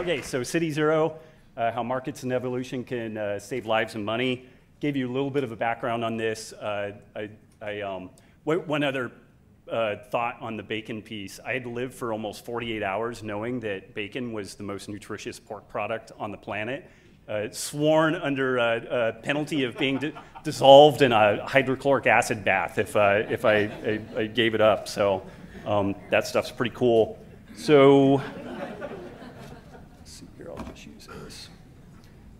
Okay, so City Zero, uh, how markets and evolution can uh, save lives and money. Gave you a little bit of a background on this. Uh, I, I, um, one other uh, thought on the bacon piece. I had lived for almost 48 hours knowing that bacon was the most nutritious pork product on the planet. Uh, sworn under a, a, penalty of being di dissolved in a hydrochloric acid bath if, uh, if I, I, I, gave it up. So um, that stuff's pretty cool. So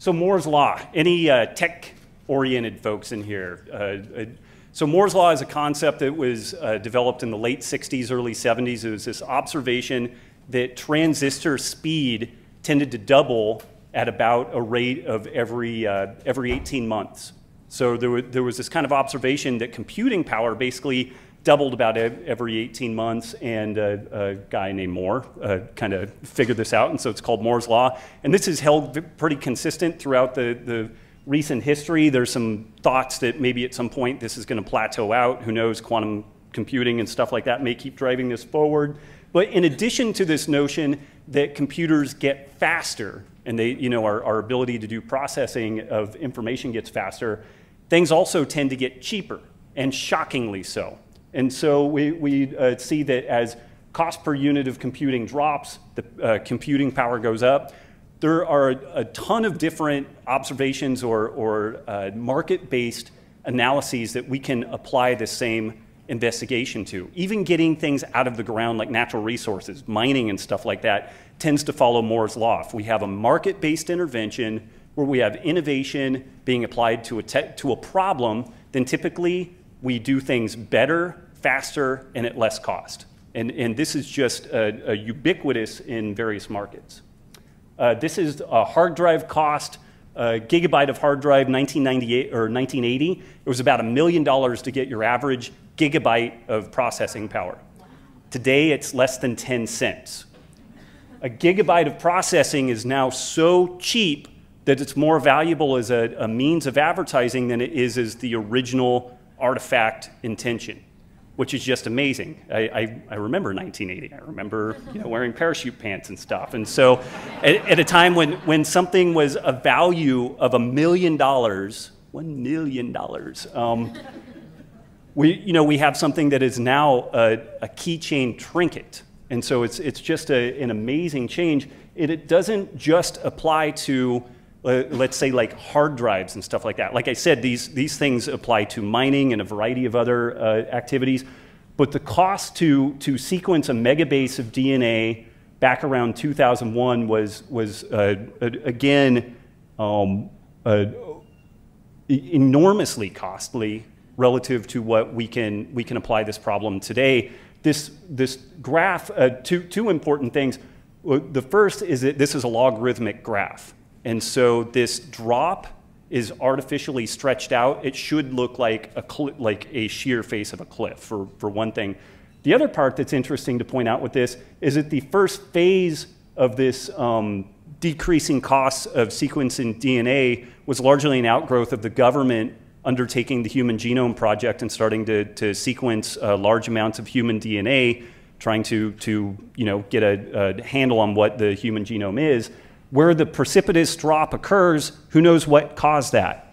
So Moore's Law, any uh, tech-oriented folks in here? Uh, uh, so Moore's Law is a concept that was uh, developed in the late 60s, early 70s. It was this observation that transistor speed tended to double at about a rate of every, uh, every 18 months. So there, there was this kind of observation that computing power basically doubled about every 18 months, and a, a guy named Moore uh, kind of figured this out, and so it's called Moore's Law. And this is held pretty consistent throughout the, the recent history. There's some thoughts that maybe at some point this is going to plateau out. Who knows, quantum computing and stuff like that may keep driving this forward. But in addition to this notion that computers get faster, and they, you know, our, our ability to do processing of information gets faster, things also tend to get cheaper, and shockingly so. And so we, we uh, see that as cost per unit of computing drops, the uh, computing power goes up. There are a, ton of different observations or, or uh, market-based analyses that we can apply the same investigation to. Even getting things out of the ground like natural resources, mining and stuff like that, tends to follow Moore's law. If we have a market-based intervention where we have innovation being applied to a, to a problem, then typically we do things better, faster, and at less cost. And, and this is just ubiquitous in various markets. Uh, this is a hard drive cost, a gigabyte of hard drive, 1998 or 1980. It was about a million dollars to get your average gigabyte of processing power. Today, it's less than 10 cents. A gigabyte of processing is now so cheap that it's more valuable as a, a means of advertising than it is as the original artifact intention, which is just amazing. I, I, I, remember 1980. I remember you know, wearing parachute pants and stuff. And so at, at a time when, when something was a value of a million dollars, one million dollars, um, we, you know, we have something that is now a, a keychain trinket. And so it's, it's just a, an amazing change. It, it doesn't just apply to let's say like hard drives and stuff like that. Like I said, these, these things apply to mining and a variety of other uh, activities, but the cost to, to sequence a megabase of DNA back around 2001 was, was uh, again, um, uh, enormously costly relative to what we can, we can apply this problem today. This, this graph, uh, two, two important things. The first is that this is a logarithmic graph. And so this drop is artificially stretched out. It should look like a, like a sheer face of a cliff, for, for one thing. The other part that's interesting to point out with this is that the first phase of this um, decreasing costs of sequencing DNA was largely an outgrowth of the government undertaking the Human Genome Project and starting to, to sequence uh, large amounts of human DNA, trying to, to you know, get a, a handle on what the human genome is where the precipitous drop occurs, who knows what caused that?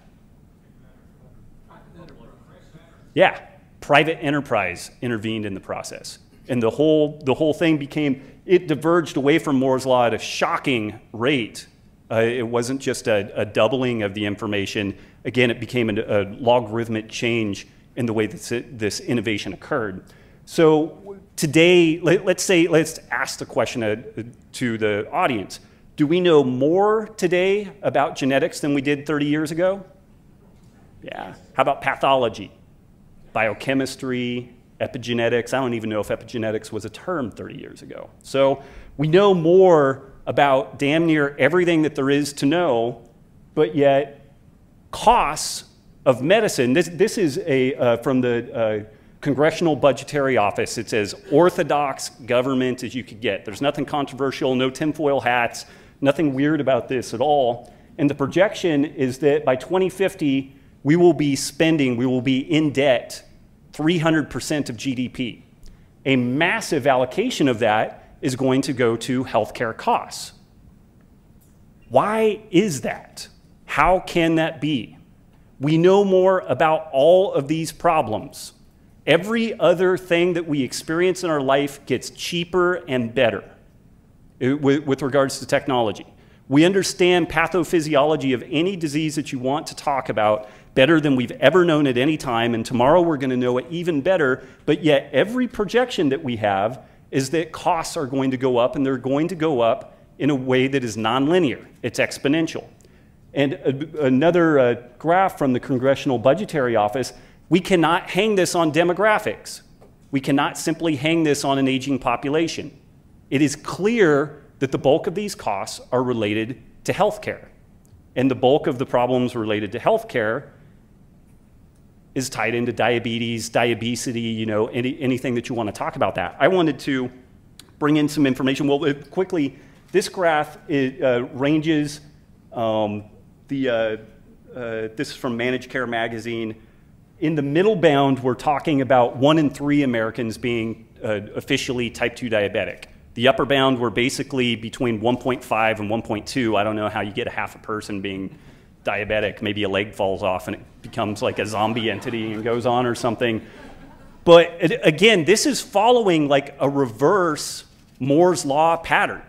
Yeah, private enterprise intervened in the process. And the whole, the whole thing became, it diverged away from Moore's Law at a shocking rate. Uh, it wasn't just a, a, doubling of the information. Again, it became a, a logarithmic change in the way that this innovation occurred. So today, let, us say, let's ask the question uh, to the audience. Do we know more today about genetics than we did 30 years ago? Yeah. How about pathology, biochemistry, epigenetics? I don't even know if epigenetics was a term 30 years ago. So we know more about damn near everything that there is to know, but yet costs of medicine, this, this is a, uh, from the uh, Congressional Budgetary Office. It says orthodox government as you could get. There's nothing controversial, no tinfoil hats. Nothing weird about this at all. And the projection is that by 2050, we will be spending, we will be in debt 300% of GDP. A massive allocation of that is going to go to healthcare costs. Why is that? How can that be? We know more about all of these problems. Every other thing that we experience in our life gets cheaper and better with, with regards to technology. We understand pathophysiology of any disease that you want to talk about better than we've ever known at any time, and tomorrow we're going to know it even better. But yet, every projection that we have is that costs are going to go up, and they're going to go up in a way that is nonlinear. It's exponential. And a, another uh, graph from the Congressional Budgetary Office we cannot hang this on demographics. We cannot simply hang this on an aging population. It is clear that the bulk of these costs are related to healthcare. And the bulk of the problems related to healthcare is tied into diabetes, diabetes, you know, any, anything that you want to talk about that. I wanted to bring in some information. Well, quickly, this graph it, uh, ranges um, the, uh, uh, this is from Managed Care Magazine. In the middle bound, we're talking about one in three Americans being uh, officially type 2 diabetic. The upper bound, we're basically between 1.5 and 1.2. I don't know how you get a half a person being diabetic, maybe a leg falls off and it becomes like a zombie entity and goes on or something. But again, this is following like a reverse Moore's Law pattern.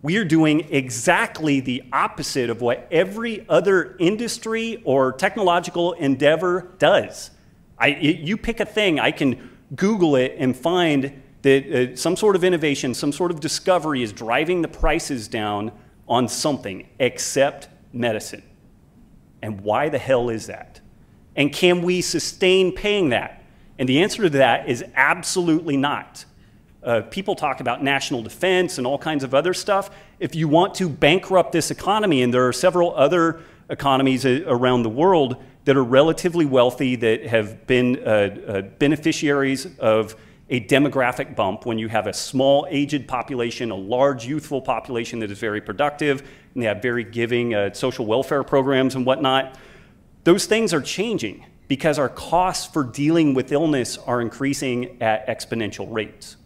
We are doing exactly the opposite of what every other industry or technological endeavor does. I, it, you pick a thing, I can Google it and find that uh, some sort of innovation, some sort of discovery is driving the prices down on something except medicine. And why the hell is that? And can we sustain paying that? And the answer to that is absolutely not. Uh, people talk about national defense and all kinds of other stuff. If you want to bankrupt this economy, and there are several other economies around the world that are relatively wealthy that have been uh, uh, beneficiaries of a demographic bump when you have a small aged population, a large youthful population that is very productive, and they have very giving uh, social welfare programs and whatnot. Those things are changing because our costs for dealing with illness are increasing at exponential rates.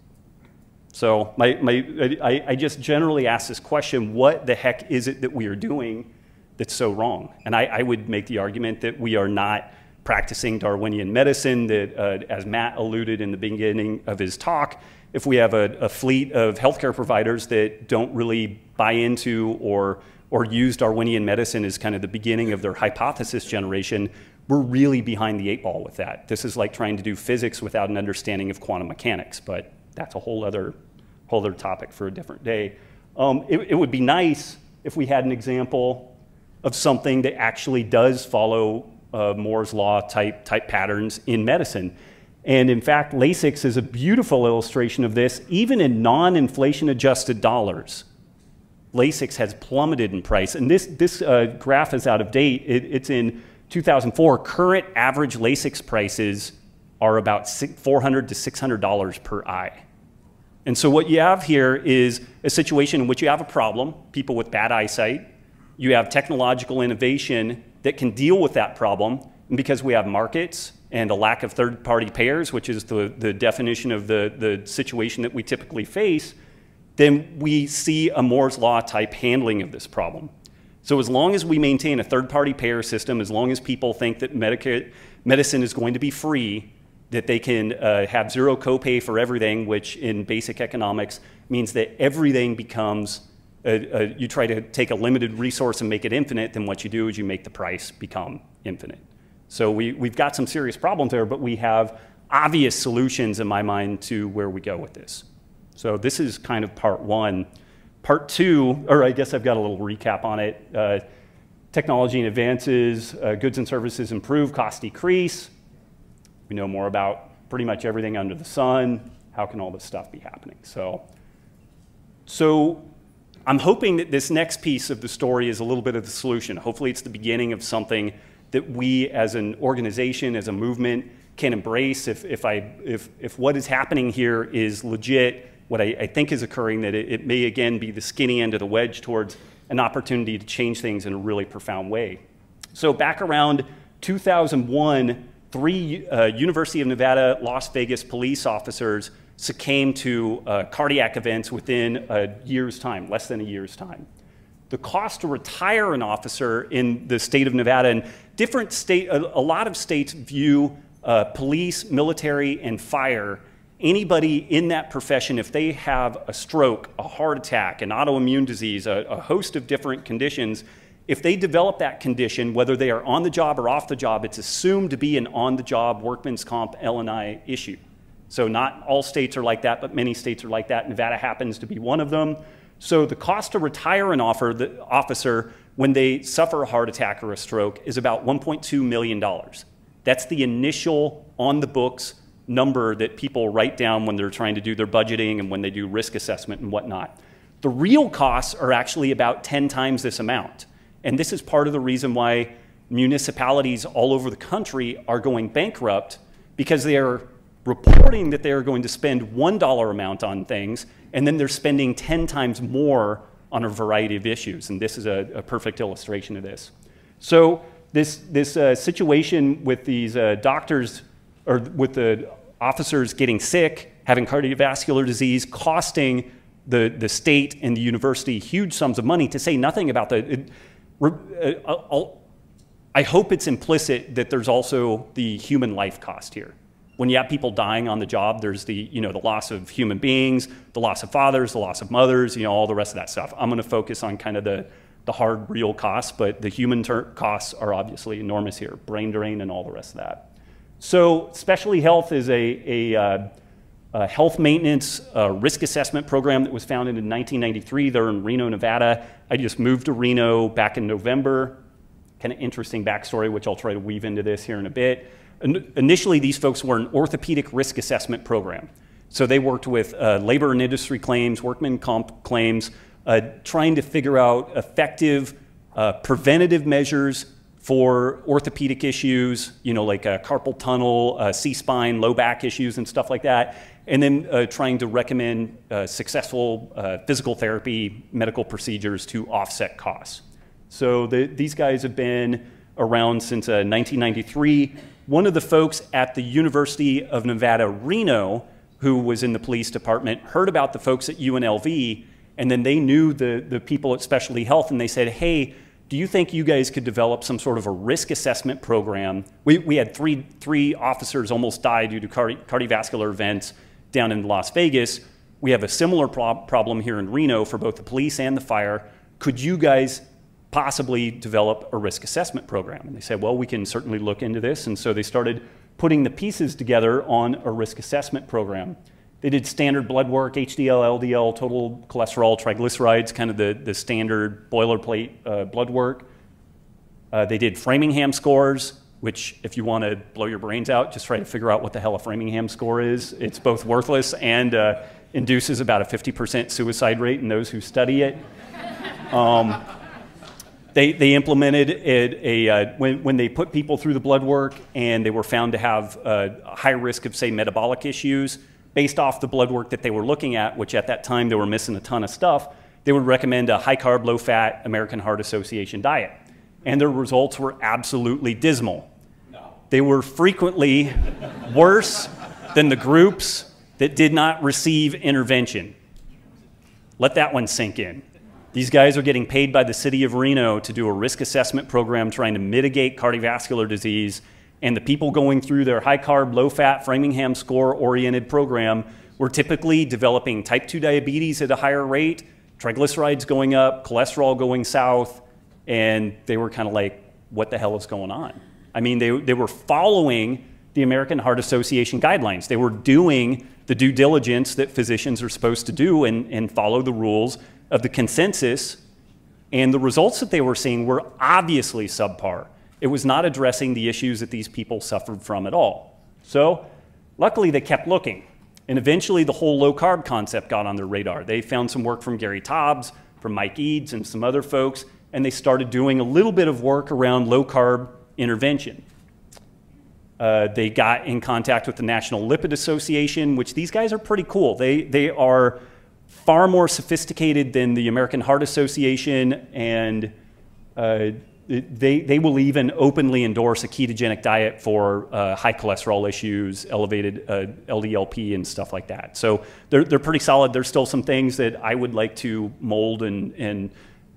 So my, my, I, I just generally ask this question, what the heck is it that we are doing that's so wrong? And I, I would make the argument that we are not practicing Darwinian medicine, that uh, as Matt alluded in the beginning of his talk, if we have a, a, fleet of healthcare providers that don't really buy into or, or use Darwinian medicine as kind of the beginning of their hypothesis generation, we're really behind the eight ball with that. This is like trying to do physics without an understanding of quantum mechanics, but that's a whole other, whole other topic for a different day. Um, it, it would be nice if we had an example of something that actually does follow uh, Moore's law type, type patterns in medicine. And in fact, LASIK is a beautiful illustration of this, even in non inflation adjusted dollars. LASIK has plummeted in price. And this, this uh, graph is out of date. It, it's in 2004. Current average LASIK prices are about $400 to $600 per eye. And so, what you have here is a situation in which you have a problem, people with bad eyesight, you have technological innovation that can deal with that problem. And because we have markets and a lack of third party payers, which is the, the definition of the, the situation that we typically face, then we see a Moore's Law type handling of this problem. So, as long as we maintain a third party payer system, as long as people think that Medicare, medicine is going to be free, that they can uh, have zero copay for everything, which in basic economics means that everything becomes you try to take a limited resource and make it infinite, then what you do is you make the price become infinite. So we, we've got some serious problems there, but we have obvious solutions in my mind to where we go with this. So this is kind of part one. Part two, or I guess I've got a little recap on it. Uh, technology and advances, uh, goods and services improve, costs decrease. We know more about pretty much everything under the sun. How can all this stuff be happening? So, so I'm hoping that this next piece of the story is a little bit of the solution. Hopefully, it's the beginning of something that we as an organization, as a movement, can embrace. If, if, I, if, if what is happening here is legit, what I, I think is occurring, that it, it, may again be the skinny end of the wedge towards an opportunity to change things in a really profound way. So, back around 2001, three uh, University of Nevada, Las Vegas police officers succumbed to uh, cardiac events within a year's time, less than a year's time. the cost to retire an officer in the state of Nevada, and different state, a, a lot of states view uh, police, military, and fire, anybody in that profession, if they have a stroke, a heart attack, an autoimmune disease, a, a host of different conditions, if they develop that condition, whether they are on the job or off the job, it's assumed to be an on-the-job workman's comp L&I issue. So not all states are like that, but many states are like that. Nevada happens to be one of them. So the cost to retire an offer, the officer when they suffer a heart attack or a stroke is about $1.2 million. That's the initial on the books number that people write down when they're trying to do their budgeting and when they do risk assessment and whatnot. The real costs are actually about 10 times this amount. And this is part of the reason why municipalities all over the country are going bankrupt because they are reporting that they are going to spend $1 amount on things, and then they're spending 10 times more on a variety of issues. And this is a, a perfect illustration of this. So this, this uh, situation with these uh, doctors, or with the officers getting sick, having cardiovascular disease, costing the, the state and the university huge sums of money, to say nothing about the, it, uh, I hope it's implicit that there's also the human life cost here. When you have people dying on the job, there's the, you know, the loss of human beings, the loss of fathers, the loss of mothers, you know, all the rest of that stuff. I'm going to focus on kind of the, the hard, real costs, but the human costs are obviously enormous here, brain drain and all the rest of that. So Specialty Health is a, a, uh, a health maintenance uh, risk assessment program that was founded in 1993. They're in Reno, Nevada. I just moved to Reno back in November. Kind of interesting backstory, which I'll try to weave into this here in a bit. In initially, these folks were an orthopedic risk assessment program. So they worked with uh, labor and industry claims, workman comp claims, uh, trying to figure out effective uh, preventative measures for orthopedic issues, you know, like carpal tunnel, uh, C-spine, low back issues and stuff like that, and then uh, trying to recommend uh, successful uh, physical therapy medical procedures to offset costs. So the, these guys have been around since 1993. One of the folks at the University of Nevada, Reno, who was in the police department, heard about the folks at UNLV, and then they knew the, the people at Specialty Health, and they said, hey, do you think you guys could develop some sort of a risk assessment program? We, we had three, three officers almost die due to cardiovascular events down in Las Vegas. We have a similar problem here in Reno for both the police and the fire. Could you guys possibly develop a risk assessment program? And they said, well, we can certainly look into this. And so they started putting the pieces together on a risk assessment program. They did standard blood work, HDL, LDL, total cholesterol, triglycerides, kind of the, the standard boilerplate uh, blood work. Uh, they did Framingham scores, which if you want to blow your brains out, just try to figure out what the hell a Framingham score is. It's both worthless and uh, induces about a 50% suicide rate in those who study it. Um, they, they implemented a, a uh, when, when they put people through the blood work and they were found to have a high risk of, say, metabolic issues, based off the blood work that they were looking at, which at that time they were missing a ton of stuff, they would recommend a high carb, low fat American Heart Association diet. And their results were absolutely dismal. They were frequently worse than the groups that did not receive intervention. Let that one sink in. These guys are getting paid by the city of Reno to do a risk assessment program trying to mitigate cardiovascular disease. And the people going through their high carb, low fat, Framingham score oriented program were typically developing type 2 diabetes at a higher rate, triglycerides going up, cholesterol going south, and they were kind of like, what the hell is going on? I mean, they, they were following the American Heart Association guidelines. They were doing the due diligence that physicians are supposed to do and, and follow the rules of the consensus. And the results that they were seeing were obviously subpar. It was not addressing the issues that these people suffered from at all. So, luckily, they kept looking. And eventually, the whole low carb concept got on their radar. They found some work from Gary Taubes, from Mike Eades, and some other folks, and they started doing a little bit of work around low carb intervention. Uh, they got in contact with the National Lipid Association, which these guys are pretty cool. They, they are far more sophisticated than the American Heart Association, and uh, they, they will even openly endorse a ketogenic diet for uh, high cholesterol issues, elevated uh, LDLP, and stuff like that. So they're, they're pretty solid. There's still some things that I would like to mold and, and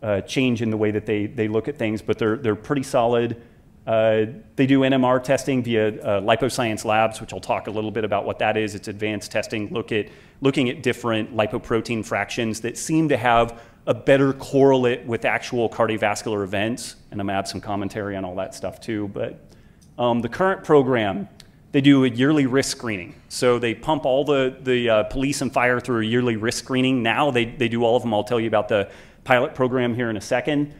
uh, change in the way that they, they look at things, but they're, they're pretty solid. Uh, they do NMR testing via uh, LipoScience Labs, which I'll talk a little bit about what that is. It's advanced testing, look at, looking at different lipoprotein fractions that seem to have a better correlate with actual cardiovascular events. And I'm gonna add some commentary on all that stuff too. But um, the current program, they do a yearly risk screening. So they pump all the, the uh, police and fire through a yearly risk screening. Now they, they do all of them. I'll tell you about the pilot program here in a second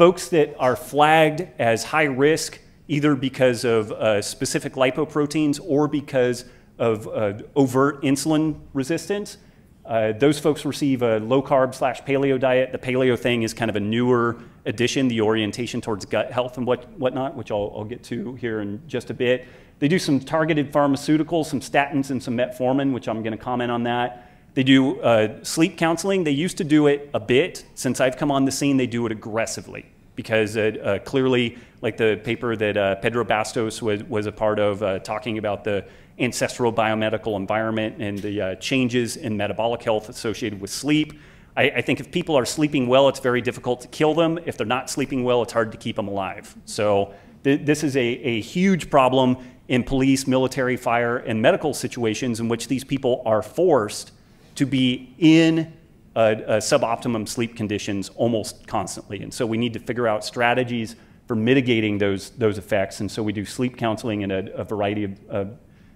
folks that are flagged as high risk either because of uh, specific lipoproteins or because of uh, overt insulin resistance. Uh, those folks receive a low carb slash paleo diet. The paleo thing is kind of a newer addition, the orientation towards gut health and what, whatnot, which I'll, I'll get to here in just a bit. They do some targeted pharmaceuticals, some statins and some metformin, which I'm going to comment on that. They do uh, sleep counseling. They used to do it a bit. Since I've come on the scene, they do it aggressively because uh, clearly, like the paper that uh, Pedro Bastos was, was a part of, uh, talking about the ancestral biomedical environment and the uh, changes in metabolic health associated with sleep. I, I, think if people are sleeping well, it's very difficult to kill them. If they're not sleeping well, it's hard to keep them alive. So th this is a, a huge problem in police, military, fire, and medical situations in which these people are forced to be in suboptimum sleep conditions almost constantly. And so we need to figure out strategies for mitigating those, those effects. And so we do sleep counseling and a, a variety of uh,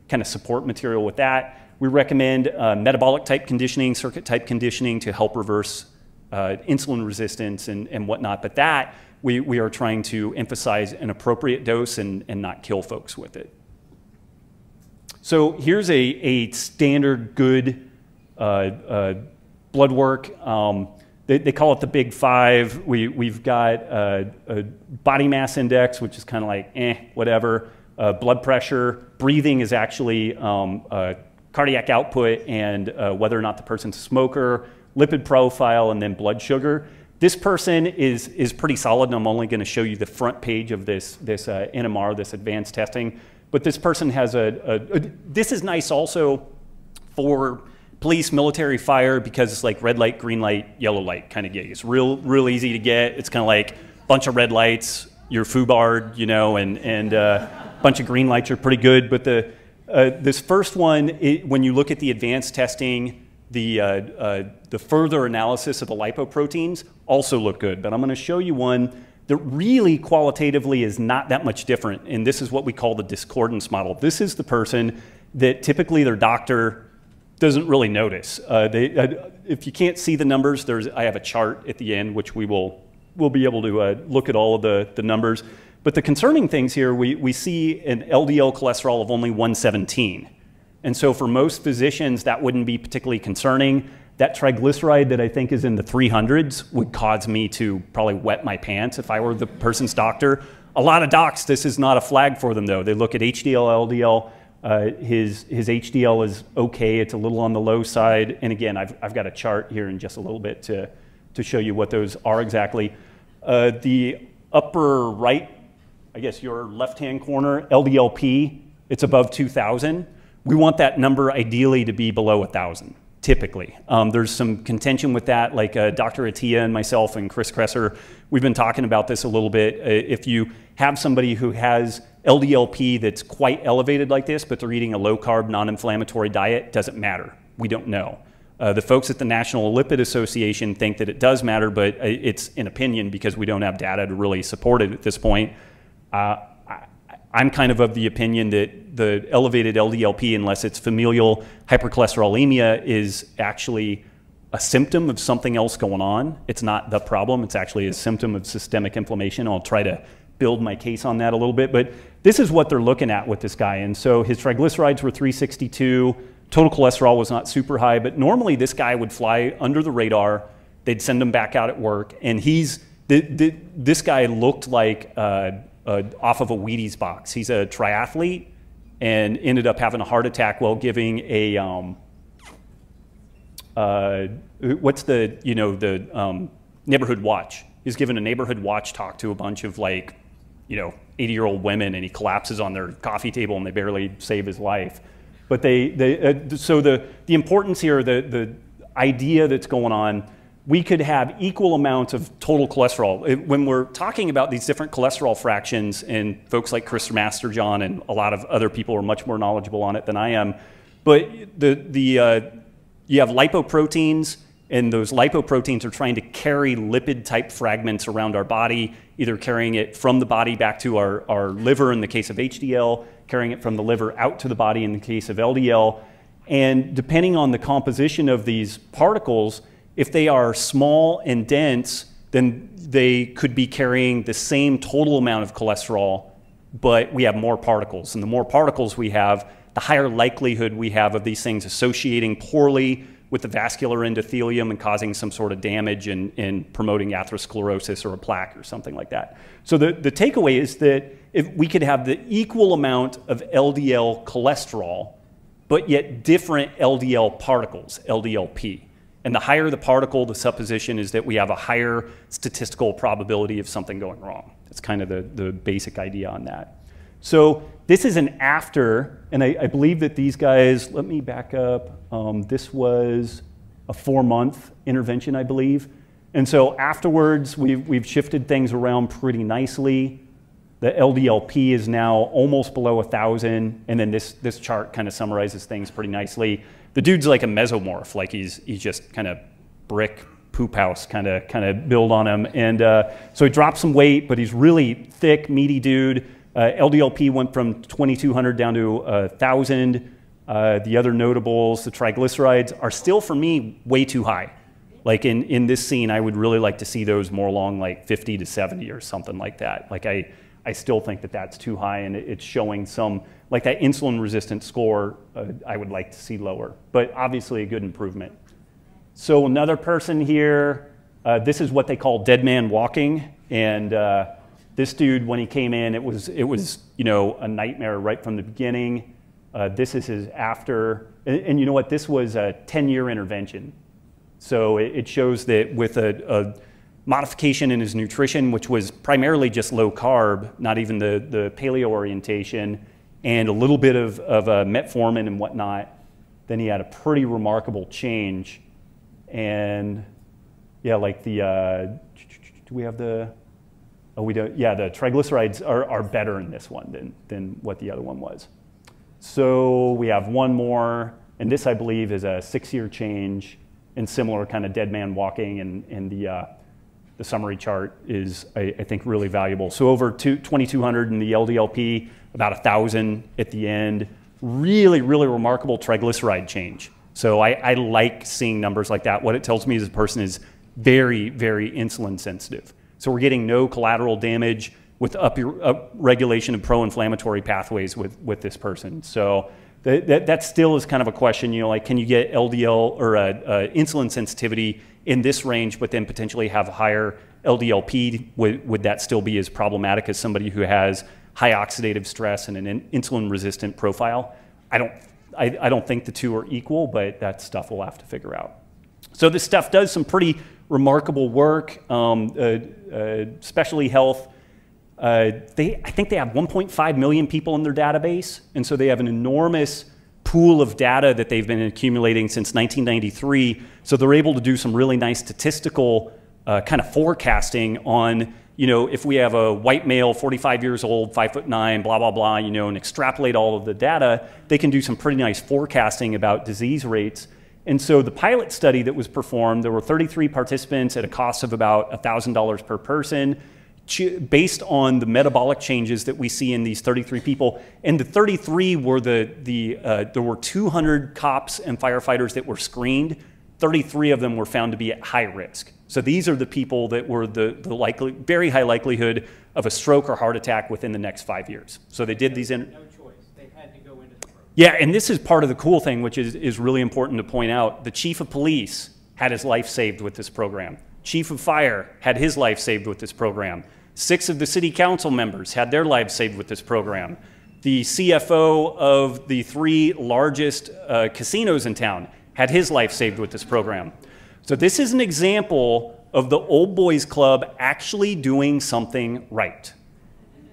kind of support material with that. We recommend uh, metabolic type conditioning, circuit type conditioning to help reverse uh, insulin resistance and, and whatnot. But that we, we are trying to emphasize an appropriate dose and, and not kill folks with it. So here's a, a standard good uh, uh, blood work. Um, they, they, call it the big five. We, we've got a, a body mass index, which is kind of like, eh, whatever. Uh, blood pressure. Breathing is actually um, cardiac output and uh, whether or not the person's a smoker, lipid profile, and then blood sugar. This person is, is pretty solid, and I'm only going to show you the front page of this, this uh, NMR, this advanced testing. But this person has a, a, a this is nice also for police, military, fire, because it's like red light, green light, yellow light kind of gig. It's real, real easy to get. It's kind of like a bunch of red lights, you're FUBARD, you know, and and a uh, bunch of green lights are pretty good. But the uh, this first one, it, when you look at the advanced testing, the uh, uh the further analysis of the lipoproteins also look good. But I'm going to show you one that really qualitatively is not that much different. And this is what we call the discordance model. This is the person that typically their doctor doesn't really notice. Uh, they, uh, if you can't see the numbers, there's, I have a chart at the end, which we will we'll be able to uh, look at all of the, the numbers. But the concerning things here, we, we see an LDL cholesterol of only 117. And so for most physicians, that wouldn't be particularly concerning. That triglyceride that I think is in the 300s would cause me to probably wet my pants if I were the person's doctor. A lot of docs, this is not a flag for them though. They look at HDL, LDL, uh, his, his HDL is okay. It's a little on the low side. And again, I've, I've got a chart here in just a little bit to, to show you what those are exactly. Uh, the upper right, I guess your left-hand corner, LDLP, it's above 2,000. We want that number ideally to be below 1,000 typically. Um, there's some contention with that, like uh, Dr. Attia and myself and Chris Kresser, we've been talking about this a little bit. Uh, if you have somebody who has LDLP that's quite elevated like this, but they're eating a low carb, non inflammatory diet, doesn't matter. We don't know. Uh, the folks at the National Lipid Association think that it does matter, but uh, it's an opinion because we don't have data to really support it at this point. Uh, I'm kind of of the opinion that the elevated LDLP, unless it's familial hypercholesterolemia, is actually a symptom of something else going on. It's not the problem. It's actually a symptom of systemic inflammation. I'll try to build my case on that a little bit, but this is what they're looking at with this guy. And so his triglycerides were 362, total cholesterol was not super high, but normally this guy would fly under the radar. They'd send him back out at work, and he's the, the, this guy looked like uh, uh, off of a Wheaties box. He's a triathlete and ended up having a heart attack while giving a um, uh, what's the you know the um, neighborhood watch. He's given a neighborhood watch talk to a bunch of like you know 80 year old women, and he collapses on their coffee table, and they barely save his life. But they, they uh, so the the importance here, the the idea that's going on we could have equal amounts of total cholesterol. It, when we're talking about these different cholesterol fractions, and folks like Chris Masterjohn and a lot of other people are much more knowledgeable on it than I am, but the, the, uh, you have lipoproteins, and those lipoproteins are trying to carry lipid type fragments around our body, either carrying it from the body back to our, our liver in the case of HDL, carrying it from the liver out to the body in the case of LDL. And depending on the composition of these particles, if they are small and dense, then they could be carrying the same total amount of cholesterol, but we have more particles. And the more particles we have, the higher likelihood we have of these things associating poorly with the vascular endothelium and causing some sort of damage and, promoting atherosclerosis or a plaque or something like that. So the, the takeaway is that if we could have the equal amount of LDL cholesterol, but yet different LDL particles, LDLP. And the higher the particle, the supposition is that we have a higher statistical probability of something going wrong. That's kind of the, the basic idea on that. So this is an after, and I, I believe that these guys, let me back up. Um, this was a four month intervention, I believe. And so afterwards, we've, we've shifted things around pretty nicely. The LDLP is now almost below 1,000, and then this, this chart kind of summarizes things pretty nicely the dude's like a mesomorph, like he's he's just kind of brick poop house kind of kind of build on him, and uh, so he dropped some weight, but he's really thick, meaty dude. Uh, LDLP went from 2,200 down to 1,000. Uh, the other notables, the triglycerides, are still for me way too high. Like in, in this scene, I would really like to see those more along like 50 to 70 or something like that. Like I, I still think that that's too high and it's showing some like that insulin resistant score, uh, I would like to see lower, but obviously a good improvement. So another person here, uh, this is what they call dead man walking. And uh, this dude, when he came in, it was, it was you know, a nightmare right from the beginning. Uh, this is his after. And, and, you know what? This was a 10 year intervention. So it, it shows that with a, a, modification in his nutrition, which was primarily just low carb, not even the, the paleo orientation, and a little bit of, of uh, metformin and whatnot, then he had a pretty remarkable change. And yeah, like the, uh, do we have the, oh, we don't, yeah, the triglycerides are, are better in this one than, than what the other one was. So we have one more, and this I believe is a six year change in similar kind of dead man walking, and, and the, uh, the summary chart is, I, I think, really valuable. So over 2,200 in the LDLP, about 1,000 at the end. Really, really remarkable triglyceride change. So I, I like seeing numbers like that. What it tells me is the person is very, very insulin sensitive. So we're getting no collateral damage with up, up regulation of pro-inflammatory pathways with, with this person. So that, that, that, still is kind of a question, you know, like can you get LDL or uh, uh, insulin sensitivity in this range, but then potentially have higher LDLP? Would, would that still be as problematic as somebody who has high oxidative stress and an in insulin resistant profile. I don't, I, I don't think the two are equal, but that stuff we'll have to figure out. So this stuff does some pretty remarkable work, um, uh, uh, Specialty Health. Uh, they, I think they have 1.5 million people in their database, and so they have an enormous pool of data that they've been accumulating since 1993. So they're able to do some really nice statistical uh, kind of forecasting on you know, if we have a white male, 45 years old, five foot nine, blah, blah, blah, you know, and extrapolate all of the data, they can do some pretty nice forecasting about disease rates. And so the pilot study that was performed, there were 33 participants at a cost of about $1,000 per person based on the metabolic changes that we see in these 33 people. And the 33 were the, the uh, there were 200 cops and firefighters that were screened. 33 of them were found to be at high risk. So these are the people that were the, the likely, very high likelihood of a stroke or heart attack within the next five years. So they did these in. No choice. They had to go into the program. Yeah, and this is part of the cool thing, which is, is really important to point out. The chief of police had his life saved with this program. Chief of fire had his life saved with this program. Six of the city council members had their lives saved with this program. The CFO of the three largest uh, casinos in town had his life saved with this program. So this is an example of the Old Boys Club actually doing something right.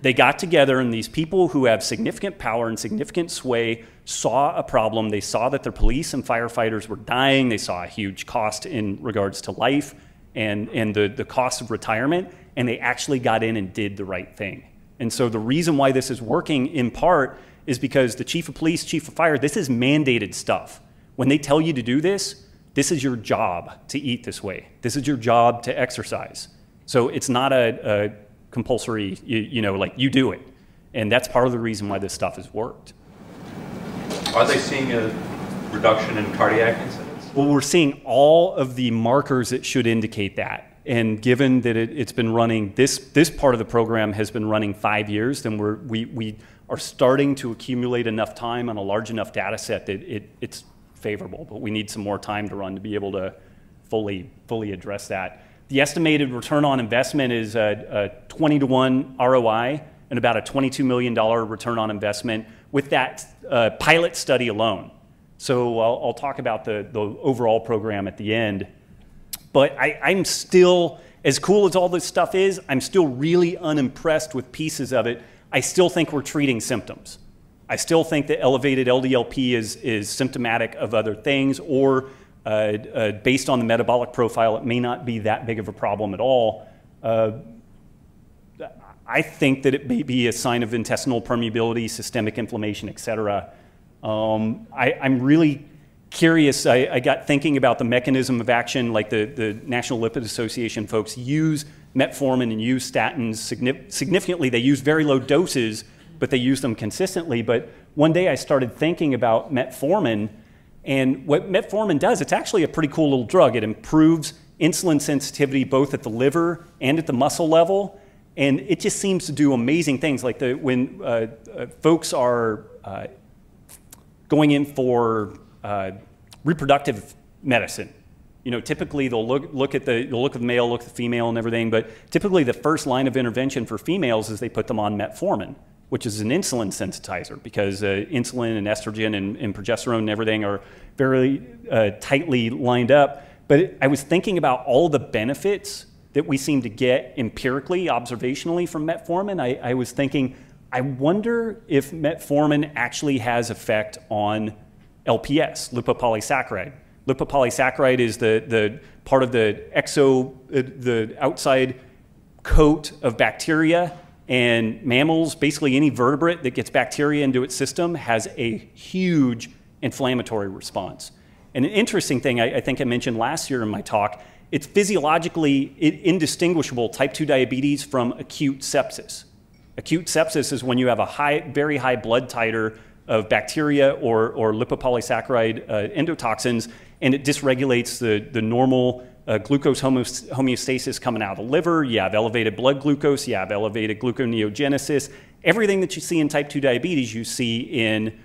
They got together, and these people who have significant power and significant sway saw a problem. They saw that their police and firefighters were dying. They saw a huge cost in regards to life and, and the, the cost of retirement, and they actually got in and did the right thing. And so the reason why this is working in part is because the chief of police, chief of fire, this is mandated stuff. When they tell you to do this, this is your job to eat this way. This is your job to exercise. So it's not a, a compulsory, you, you know, like you do it. And that's part of the reason why this stuff has worked. Are they seeing a reduction in cardiac incidents? Well, we're seeing all of the markers that should indicate that. And given that it, has been running, this, this part of the program has been running five years, then we're, we, we are starting to accumulate enough time on a large enough data set that it, it's favorable. But we need some more time to run to be able to fully, fully address that. The estimated return on investment is a, a 20 to 1 ROI and about a $22 million return on investment with that uh, pilot study alone. So I'll, I'll, talk about the, the overall program at the end. But I, I'm still, as cool as all this stuff is, I'm still really unimpressed with pieces of it. I still think we're treating symptoms. I still think that elevated LDLP is, is symptomatic of other things or uh, uh, based on the metabolic profile, it may not be that big of a problem at all. Uh, I think that it may be a sign of intestinal permeability, systemic inflammation, et cetera. Um, I, am really curious. I, I, got thinking about the mechanism of action, like the, the National Lipid Association folks use metformin and use statins significantly. They use very low doses, but they use them consistently. But one day I started thinking about metformin and what metformin does, it's actually a pretty cool little drug. It improves insulin sensitivity both at the liver and at the muscle level. And it just seems to do amazing things. Like the, when uh, uh, folks are uh, going in for uh, reproductive medicine, you know, typically they'll look, look at the look at the male, look at the female, and everything. But typically, the first line of intervention for females is they put them on metformin which is an insulin sensitizer because uh, insulin and estrogen and, and, progesterone and everything are very uh, tightly lined up. But I was thinking about all the benefits that we seem to get empirically, observationally from metformin. I, I was thinking, I wonder if metformin actually has effect on LPS, lipopolysaccharide. Lipopolysaccharide is the, the part of the exo, uh, the outside coat of bacteria and mammals, basically any vertebrate that gets bacteria into its system, has a huge inflammatory response. And an interesting thing I, I think I mentioned last year in my talk, it's physiologically indistinguishable type 2 diabetes from acute sepsis. Acute sepsis is when you have a high, very high blood titer of bacteria or, or lipopolysaccharide uh, endotoxins, and it dysregulates the, the normal uh, glucose homeostasis coming out of the liver, you have elevated blood glucose, you have elevated gluconeogenesis. Everything that you see in type 2 diabetes, you see in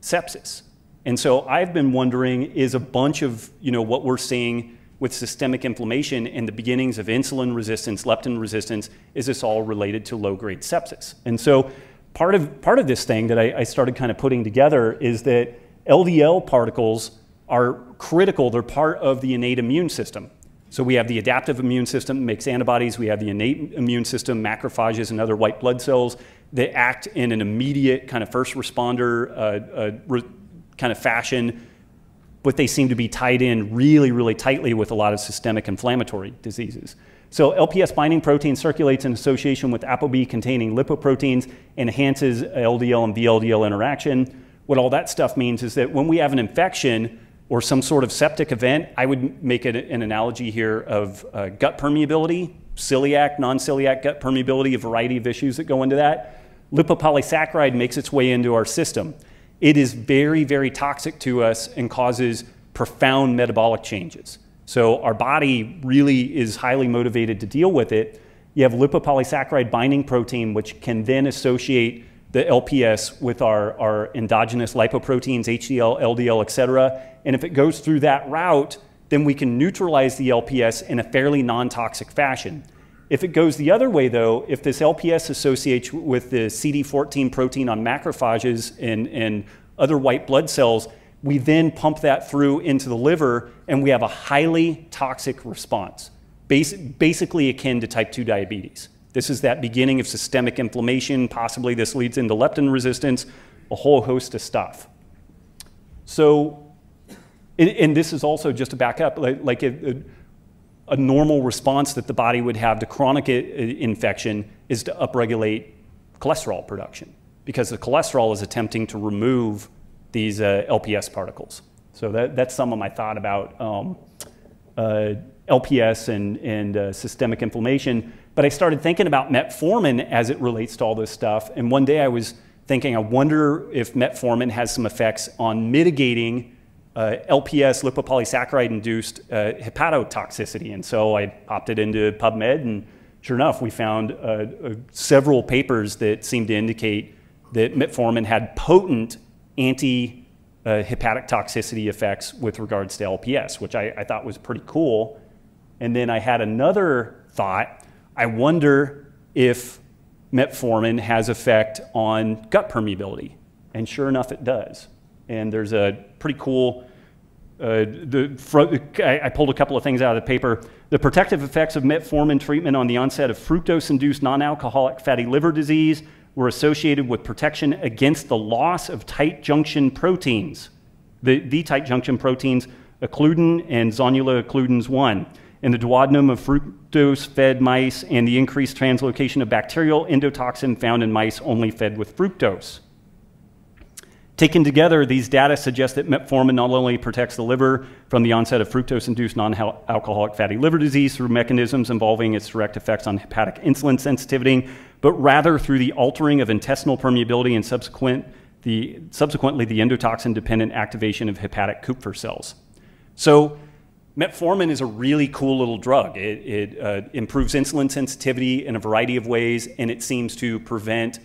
sepsis. And so I've been wondering is a bunch of you know, what we're seeing with systemic inflammation and the beginnings of insulin resistance, leptin resistance, is this all related to low grade sepsis? And so part of, part of this thing that I, I started kind of putting together is that LDL particles are critical. They're part of the innate immune system. So we have the adaptive immune system, makes antibodies. We have the innate immune system, macrophages and other white blood cells that act in an immediate kind of first responder uh, uh, re kind of fashion, but they seem to be tied in really, really tightly with a lot of systemic inflammatory diseases. So LPS binding protein circulates in association with ApoB containing lipoproteins, enhances LDL and VLDL interaction. What all that stuff means is that when we have an infection, or some sort of septic event, I would make it an analogy here of uh, gut permeability, celiac, non-celiac gut permeability, a variety of issues that go into that. Lipopolysaccharide makes its way into our system. It is very, very toxic to us and causes profound metabolic changes. So our body really is highly motivated to deal with it. You have lipopolysaccharide binding protein, which can then associate the LPS with our, our endogenous lipoproteins, HDL, LDL, et cetera. And if it goes through that route, then we can neutralize the LPS in a fairly non toxic fashion. If it goes the other way, though, if this LPS associates with the CD14 protein on macrophages and, and other white blood cells, we then pump that through into the liver and we have a highly toxic response, basically akin to type 2 diabetes. This is that beginning of systemic inflammation. Possibly this leads into leptin resistance, a whole host of stuff. So, and, this is also just to back up, like, a, a, normal response that the body would have to chronic infection is to upregulate cholesterol production because the cholesterol is attempting to remove these uh, LPS particles. So that, that's some of my thought about um, uh, LPS and, and uh, systemic inflammation. But I started thinking about metformin as it relates to all this stuff. And one day I was thinking, I wonder if metformin has some effects on mitigating uh, LPS lipopolysaccharide induced uh, hepatotoxicity. And so I opted into PubMed, and sure enough, we found uh, uh, several papers that seemed to indicate that metformin had potent anti uh, hepatic toxicity effects with regards to LPS, which I, I thought was pretty cool. And then I had another thought. I wonder if metformin has effect on gut permeability. And sure enough, it does. And there's a pretty cool, uh, the, I, pulled a couple of things out of the paper. The protective effects of metformin treatment on the onset of fructose-induced non-alcoholic fatty liver disease were associated with protection against the loss of tight junction proteins, the, the tight junction proteins, occludin and zonula occludens 1 in the duodenum of fructose-fed mice and the increased translocation of bacterial endotoxin found in mice only fed with fructose. Taken together, these data suggest that metformin not only protects the liver from the onset of fructose-induced non-alcoholic fatty liver disease through mechanisms involving its direct effects on hepatic insulin sensitivity, but rather through the altering of intestinal permeability and subsequent the, subsequently the endotoxin-dependent activation of hepatic Kupffer cells. So Metformin is a really cool little drug. It, it uh, improves insulin sensitivity in a variety of ways, and it seems to prevent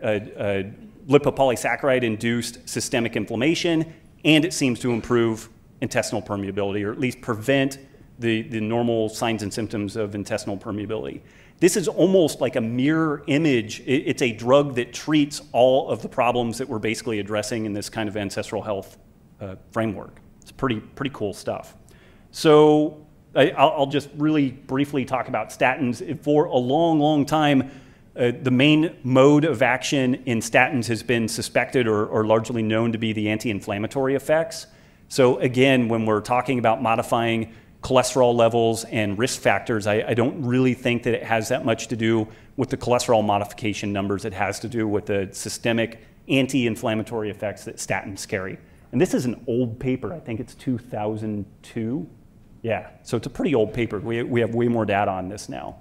uh, uh, lipopolysaccharide induced systemic inflammation, and it seems to improve intestinal permeability, or at least prevent the, the normal signs and symptoms of intestinal permeability. This is almost like a mirror image. It, it's a drug that treats all of the problems that we're basically addressing in this kind of ancestral health uh, framework. It's pretty, pretty cool stuff. So I, will just really briefly talk about statins. For a long, long time, uh, the main mode of action in statins has been suspected or, or largely known to be the anti-inflammatory effects. So again, when we're talking about modifying cholesterol levels and risk factors, I, I, don't really think that it has that much to do with the cholesterol modification numbers. It has to do with the systemic anti-inflammatory effects that statins carry. And this is an old paper. I think it's 2002. Yeah, so it's a pretty old paper. We, we have way more data on this now.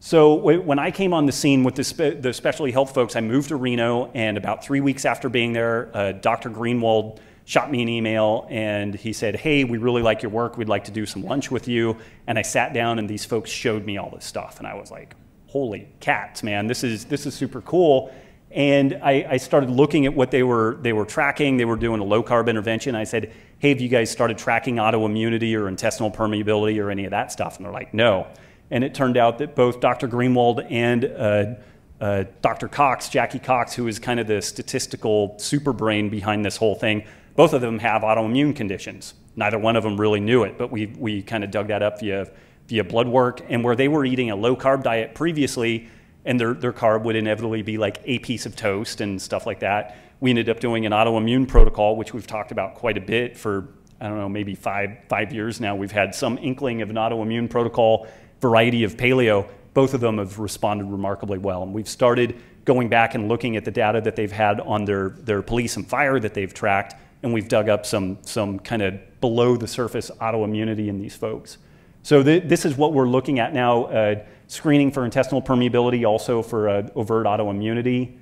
So when I came on the scene with the, spe the specialty health folks, I moved to Reno, and about three weeks after being there, uh, Dr. Greenwald shot me an email and he said, Hey, we really like your work. We'd like to do some lunch with you. And I sat down and these folks showed me all this stuff. And I was like, Holy cats, man, this is, this is super cool. And I, I, started looking at what they were, they were tracking. They were doing a low carb intervention. I said, Hey, have you guys started tracking autoimmunity or intestinal permeability or any of that stuff? And they're like, No. And it turned out that both Dr. Greenwald and uh, uh, Dr. Cox, Jackie Cox, who is kind of the statistical super brain behind this whole thing, both of them have autoimmune conditions. Neither one of them really knew it, but we, we kind of dug that up via, via blood work. And where they were eating a low carb diet previously, and their, their carb would inevitably be like a piece of toast and stuff like that. We ended up doing an autoimmune protocol, which we've talked about quite a bit for, I don't know, maybe five, five years now. We've had some inkling of an autoimmune protocol, variety of paleo. Both of them have responded remarkably well. And we've started going back and looking at the data that they've had on their, their police and fire that they've tracked, and we've dug up some, some kind of below the surface autoimmunity in these folks. So th this is what we're looking at now. Uh, screening for intestinal permeability, also for uh, overt autoimmunity.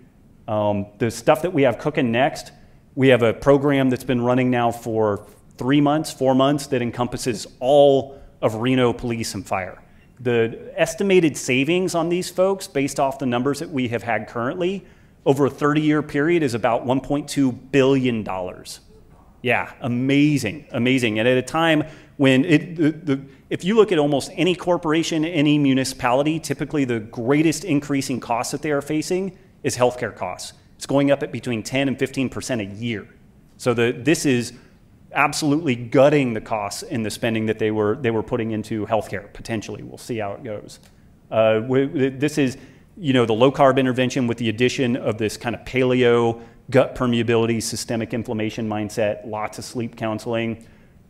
Um, the stuff that we have cooking next, we have a program that's been running now for three months, four months, that encompasses all of Reno police and fire. The estimated savings on these folks, based off the numbers that we have had currently, over a 30 year period is about $1.2 billion. Yeah, amazing, amazing. And at a time when it, the, the, if you look at almost any corporation, any municipality, typically the greatest increasing costs that they are facing is healthcare costs. It's going up at between 10 and 15% a year. So the, this is absolutely gutting the costs and the spending that they were, they were putting into healthcare, potentially. We'll see how it goes. Uh, we- this is, you know, the low carb intervention with the addition of this kind of paleo gut permeability, systemic inflammation mindset, lots of sleep counseling.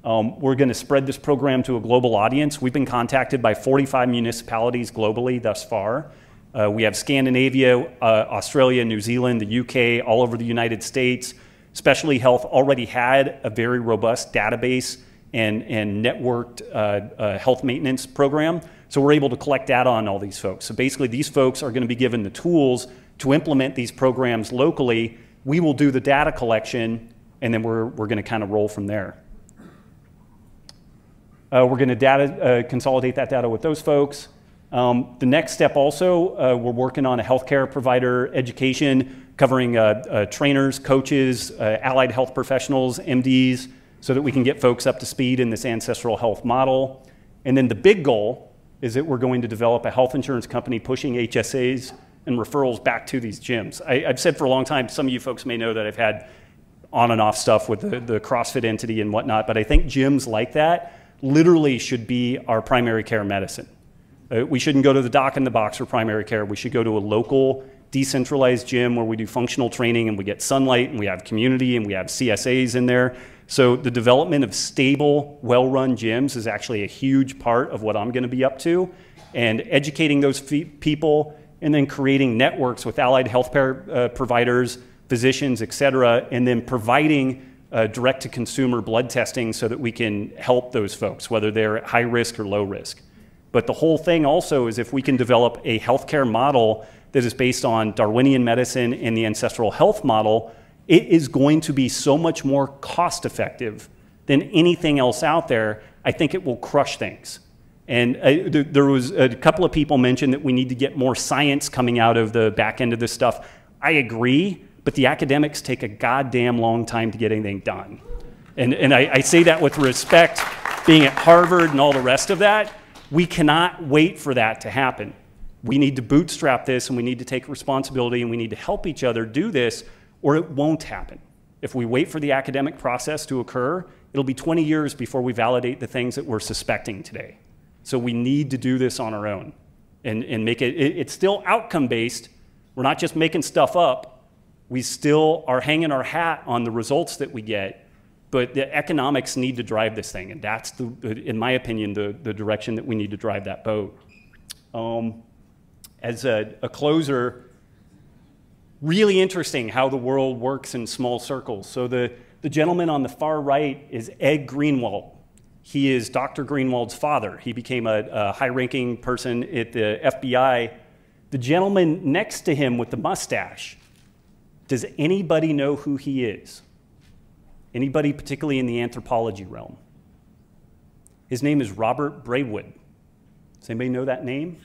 Um, we're going to spread this program to a global audience. We've been contacted by 45 municipalities globally thus far. Uh, we have Scandinavia, uh, Australia, New Zealand, the UK, all over the United States. Specialty Health already had a very robust database and, and networked uh, uh, health maintenance program. So we're able to collect data on all these folks. So basically, these folks are going to be given the tools to implement these programs locally. We will do the data collection, and then we're, we're going to kind of roll from there. Uh, we're going to data, uh, consolidate that data with those folks. Um, the next step also, uh, we're working on a healthcare provider education covering uh, uh, trainers, coaches, uh, allied health professionals, MDs, so that we can get folks up to speed in this ancestral health model. And then the big goal is that we're going to develop a health insurance company pushing HSAs and referrals back to these gyms. I, have said for a long time, some of you folks may know that I've had on and off stuff with the, the CrossFit entity and whatnot, but I think gyms like that literally should be our primary care medicine. Uh, we shouldn't go to the doc in the box for primary care. We should go to a local decentralized gym where we do functional training and we get sunlight and we have community and we have CSAs in there. So the development of stable, well-run gyms is actually a huge part of what I'm going to be up to. And educating those people and then creating networks with allied health uh, providers, physicians, et cetera, and then providing uh, direct to consumer blood testing so that we can help those folks, whether they're at high risk or low risk. But the whole thing also is if we can develop a healthcare model that is based on Darwinian medicine and the ancestral health model, it is going to be so much more cost effective than anything else out there. I think it will crush things. And uh, th there was a couple of people mentioned that we need to get more science coming out of the back end of this stuff. I agree, but the academics take a goddamn long time to get anything done. And, and I, I say that with respect, being at Harvard and all the rest of that. We cannot wait for that to happen. We need to bootstrap this and we need to take responsibility and we need to help each other do this or it won't happen. If we wait for the academic process to occur, it'll be 20 years before we validate the things that we're suspecting today. So we need to do this on our own and, and make it, it it's still outcome based. We're not just making stuff up. We still are hanging our hat on the results that we get, but the economics need to drive this thing. And that's, the, in my opinion, the, the direction that we need to drive that boat. Um, as a, a closer, really interesting how the world works in small circles. So the, the gentleman on the far right is Ed Greenwald. He is Dr. Greenwald's father. He became a, a high ranking person at the FBI. The gentleman next to him with the mustache, does anybody know who he is? Anybody, particularly in the anthropology realm? His name is Robert Braidwood. Does anybody know that name?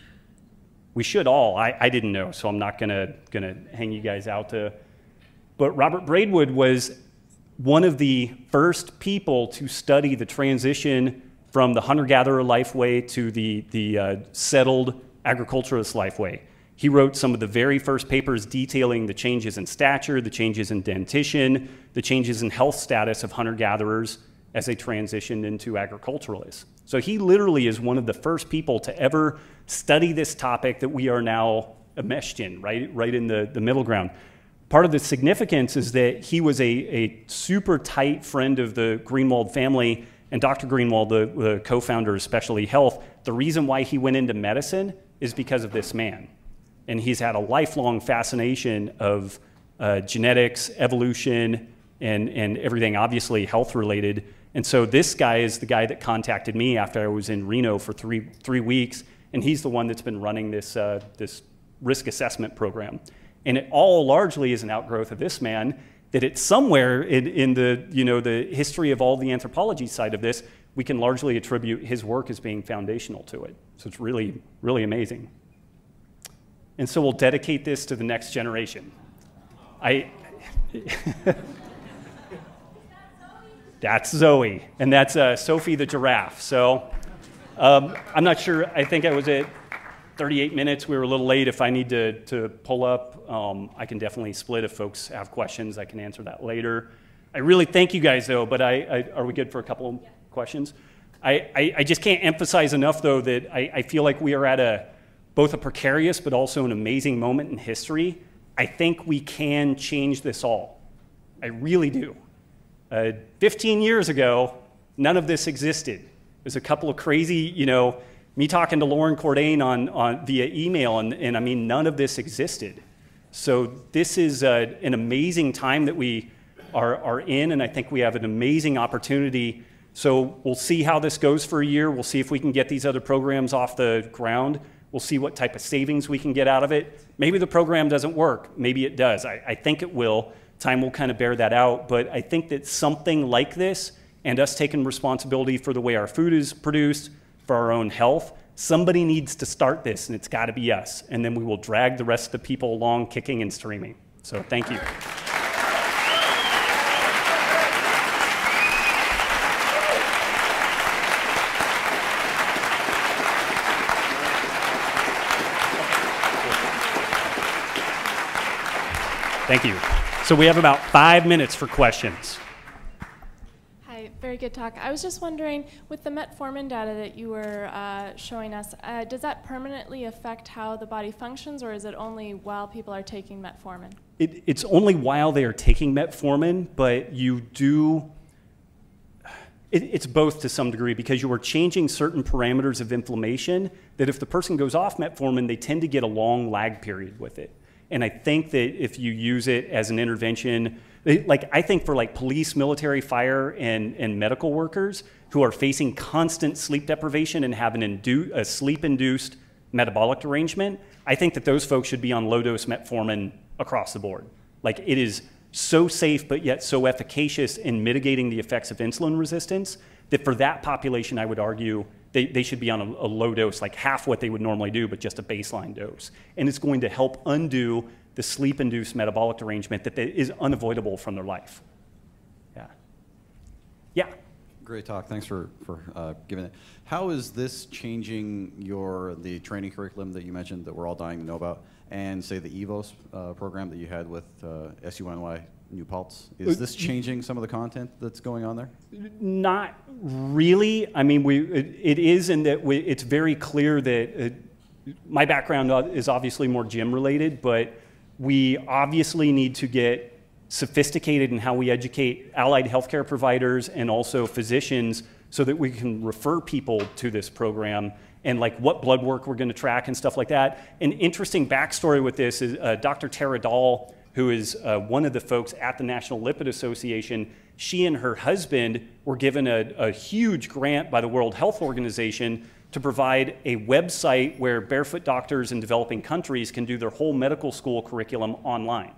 We should all. I, I didn't know, so I'm not gonna gonna hang you guys out to. But Robert Braidwood was one of the first people to study the transition from the hunter-gatherer life way to the, the uh, settled agriculturalist life way. He wrote some of the very first papers detailing the changes in stature, the changes in dentition, the changes in health status of hunter-gatherers as they transitioned into agriculturalists. So he literally is one of the first people to ever study this topic that we are now enmeshed in, right, right in the, the middle ground. Part of the significance is that he was a, a super tight friend of the Greenwald family, and Dr. Greenwald, the, the co founder of Specialty Health, the reason why he went into medicine is because of this man. And he's had a lifelong fascination of uh, genetics, evolution, and, and everything obviously health related. And so this guy is the guy that contacted me after I was in Reno for three, three weeks, and he's the one that's been running this, uh, this risk assessment program. And it all largely is an outgrowth of this man, that it's somewhere in, in the, you know, the history of all the anthropology side of this, we can largely attribute his work as being foundational to it. So it's really, really amazing. And so we'll dedicate this to the next generation. I, that's Zoe, and that's uh, Sophie the giraffe. So um, I'm not sure, I think I was at 38 minutes. We were a little late. If I need to, to pull up, um, I can definitely split. If folks have questions, I can answer that later. I really thank you guys, though, but I, I are we good for a couple questions? I, I, I, just can't emphasize enough, though, that I, I feel like we are at a both a precarious but also an amazing moment in history. I think we can change this all. I really do. Uh, 15 years ago, none of this existed. There's a couple of crazy, you know, me talking to Loren Cordain on, on via email, and, and I mean, none of this existed. So this is uh, an amazing time that we are, are in, and I think we have an amazing opportunity. So we'll see how this goes for a year. We'll see if we can get these other programs off the ground. We'll see what type of savings we can get out of it. Maybe the program doesn't work. Maybe it does. I, I think it will. Time will kind of bear that out. But I think that something like this and us taking responsibility for the way our food is produced, for our own health, somebody needs to start this, and it's got to be us. And then we will drag the rest of the people along kicking and streaming. So thank you. Thank you. So we have about five minutes for questions. Hi, very good talk. I was just wondering, with the metformin data that you were uh, showing us, uh, does that permanently affect how the body functions, or is it only while people are taking metformin? It, it's only while they are taking metformin, but you do. It, it's both to some degree because you are changing certain parameters of inflammation that if the person goes off metformin, they tend to get a long lag period with it. And I think that if you use it as an intervention, like I think for like police, military, fire, and, and medical workers who are facing constant sleep deprivation and have an indu- a sleep-induced metabolic derangement, I think that those folks should be on low-dose metformin across the board. Like it is so safe but yet so efficacious in mitigating the effects of insulin resistance that for that population, I would argue they, they should be on a, a, low dose, like half what they would normally do, but just a baseline dose. And it's going to help undo the sleep induced metabolic derangement that is unavoidable from their life. Yeah. Yeah. Great talk. Thanks for, for uh, giving it. How is this changing your the training curriculum that you mentioned that we're all dying to know about, and say the EVOS uh, program that you had with uh, SUNY New Paltz. Is this changing some of the content that's going on there? Not really. I mean, we, it, it is in that we, it's very clear that uh, my background is obviously more gym related, but we obviously need to get sophisticated in how we educate allied healthcare providers and also physicians so that we can refer people to this program and like what blood work we're going to track and stuff like that. An interesting backstory with this is uh, Dr. Tara Dall who is uh, one of the folks at the National Lipid Association, she and her husband were given a, a huge grant by the World Health Organization to provide a website where barefoot doctors in developing countries can do their whole medical school curriculum online.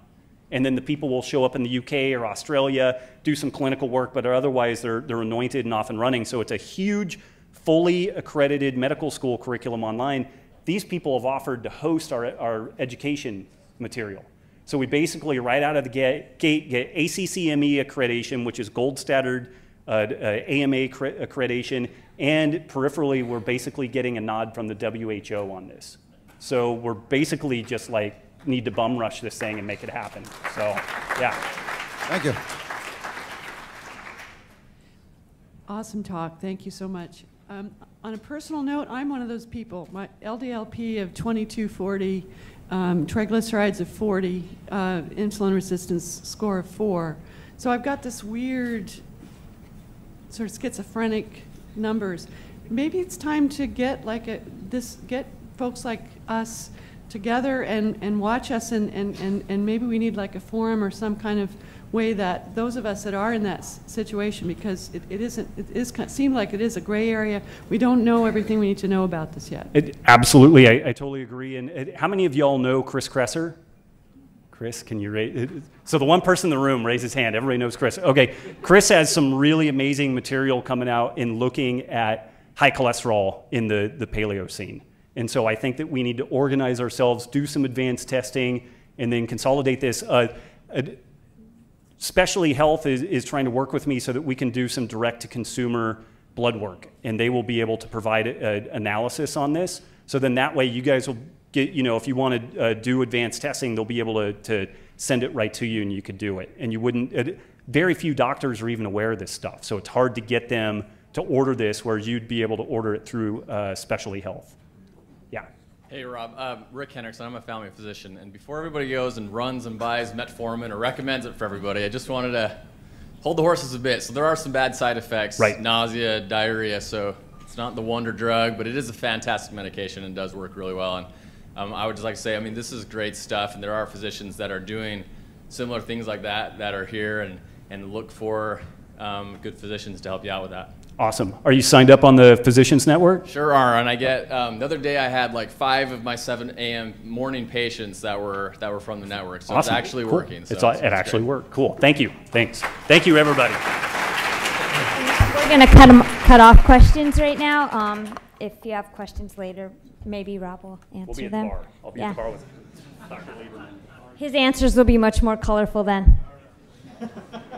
And then the people will show up in the UK or Australia, do some clinical work, but otherwise they're, they're anointed and off and running. So it's a huge, fully accredited medical school curriculum online. These people have offered to host our, our education material. So we basically, right out of the gate, get ACCME accreditation, which is gold standard uh, uh, AMA accreditation, and peripherally, we're basically getting a nod from the WHO on this. So we're basically just like need to bum rush this thing and make it happen. So, yeah. Thank you. Awesome talk. Thank you so much. Um, on a personal note, I'm one of those people. My LDLP of 2240 um, triglycerides of 40, uh, insulin resistance score of 4. So I've got this weird sort of schizophrenic numbers. Maybe it's time to get like a, this, get folks like us together and, and watch us and, and, and, and maybe we need like a forum or some kind of way that those of us that are in that situation, because it, it isn't, it is kind of seems like it is a gray area. We don't know everything we need to know about this yet. It, absolutely, I, I, totally agree. And it, how many of y'all know Chris Kresser? Chris, can you raise? So the one person in the room raise his hand. Everybody knows Chris. Okay, Chris has some really amazing material coming out in looking at high cholesterol in the, the paleo scene. And so I think that we need to organize ourselves, do some advanced testing, and then consolidate this. Uh, Specialty Health is, is trying to work with me so that we can do some direct to consumer blood work, and they will be able to provide an analysis on this. So then that way, you guys will get, you know, if you want to uh, do advanced testing, they'll be able to, to send it right to you and you could do it. And you wouldn't, very few doctors are even aware of this stuff. So it's hard to get them to order this, where you'd be able to order it through uh, Specialty Health. Hey, Robb. Um, Rick Hendrickson. I'm a family physician. And before everybody goes and runs and buys metformin or recommends it for everybody, I just wanted to hold the horses a bit. So there are some bad side effects, Right. nausea, diarrhea. So it's not the wonder drug, but it is a fantastic medication and does work really well. And um, I would just like to say, I mean, this is great stuff. And there are physicians that are doing similar things like that that are here and, and look for um, good physicians to help you out with that. Awesome. Are you signed up on the Physicians Network? Sure are, and I get um, the other day I had like five of my 7 a.m. morning patients that were that were from the network, so Awesome. it's actually Cool. working. So It's, it it's actually great. worked. Cool. Thank you. Thanks. Thank you, everybody. We're going to cut 'em- cut off questions right now. Um, If you have questions later, maybe Robb will answer We'll be answer at the them. bar. I'll be Yeah. at the bar with Dr. Lieberman. His answers will be much more colorful then.